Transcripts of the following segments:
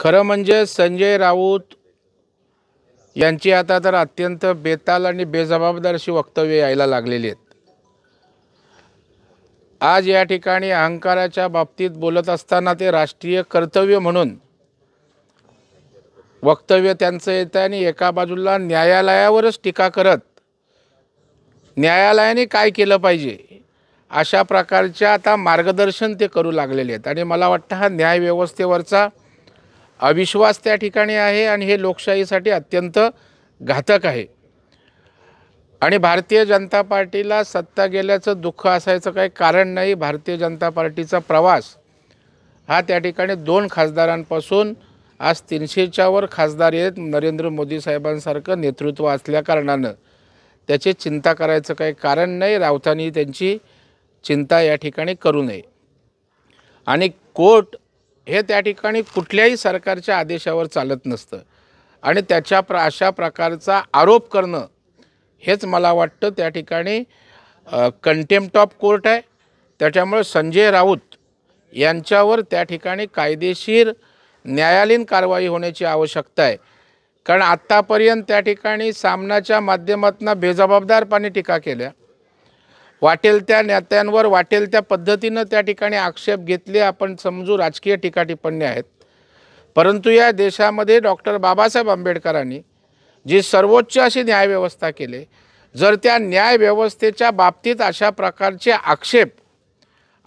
खरं म्हणजे संजय राऊत यांची आता तर अत्यंत बेताल आणि बेजबाबदार अशी वक्तव्य यायला लागलेली आहेत. आज या ठिकाणी अहंकाराच्या बाबतीत बोलत असताना ते राष्ट्रीय कर्तव्य म्हणून वक्तव्य त्यांचं येतं आणि एका बाजूला न्यायालयावरच टीका करत न्यायालयाने काय केलं पाहिजे अशा प्रकारच्या आता मार्गदर्शन ते करू लागलेले आहेत. आणि मला वाटतं हा न्यायव्यवस्थेवरचा अविश्वास त्या ठिकाणी आहे आणि हे लोकशाहीसाठी अत्यंत घातक आहे. आणि भारतीय जनता पार्टीला सत्ता गेल्याचं दुःख असायचं काही कारण नाही. भारतीय जनता पार्टीचा प्रवास हा त्या ठिकाणी दोन खासदारांपासून आज तीनशेच्या वर खासदार आहेत नरेंद्र मोदी साहेबांसारखं नेतृत्व असल्याकारणानं त्याची चिंता करायचं काही कारण नाही. राऊतांनी त्यांची चिंता या ठिकाणी करू नये. आणि कोर्ट हे त्या ठिकाणी कुठल्याही सरकारच्या आदेशावर चालत नसतं. आणि त्याच्या प्र अशा प्रकारचा आरोप करणं हेच मला वाटतं त्या ठिकाणी कंटेम्प्ट ऑफ कोर्ट आहे. त्याच्यामुळे संजय राऊत यांच्यावर त्या ठिकाणी कायदेशीर न्यायालयीन कारवाई होण्याची आवश्यकता आहे. कारण आत्तापर्यंत त्या ठिकाणी सामनाच्या माध्यमातून बेजबाबदारपणे टीका केल्या. वाटेल त्या नेत्यांवर वाटेल त्या पद्धतीनं त्या ठिकाणी आक्षेप घेतले आपण समजू राजकीय टीका आहेत. परंतु या देशामध्ये डॉक्टर बाबासाहेब आंबेडकरांनी जी सर्वोच्च अशी न्यायव्यवस्था केली जर त्या न्यायव्यवस्थेच्या बाबतीत अशा प्रकारचे आक्षेप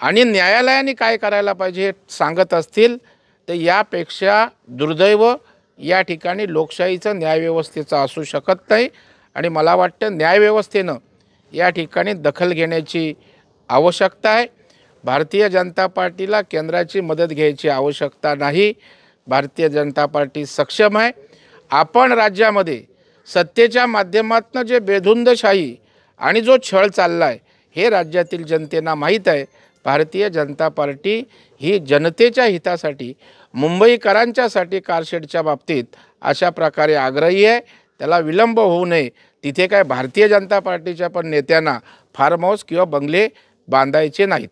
आणि न्यायालयाने काय करायला पाहिजे हे सांगत असतील तर यापेक्षा दुर्दैव या ठिकाणी लोकशाहीचं न्यायव्यवस्थेचं असू शकत नाही आणि मला वाटतं न्यायव्यवस्थेनं या ठिकाणी दखल घेण्याची आवश्यकता आहे. भारतीय जनता पार्टीला केंद्राची मदत घ्यायची आवश्यकता नाही. भारतीय जनता पार्टी सक्षम आहे. आपण राज्यामध्ये सत्तेच्या माध्यमातून जे बेधुंदशाही आणि जो छळ चालला आहे हे राज्यातील जनतेना माहीत आहे. भारतीय जनता पार्टी ही जनतेच्या हितासाठी मुंबईकरांच्यासाठी कारशेडच्या बाबतीत अशा प्रकारे आग्रही आहे. त्याला विलंब होऊ नये. तिथे काय भारतीय जनता पार्टीच्या पण नेत्यांना फार्म हाऊस किंवा बंगले बांधायचे नाहीत.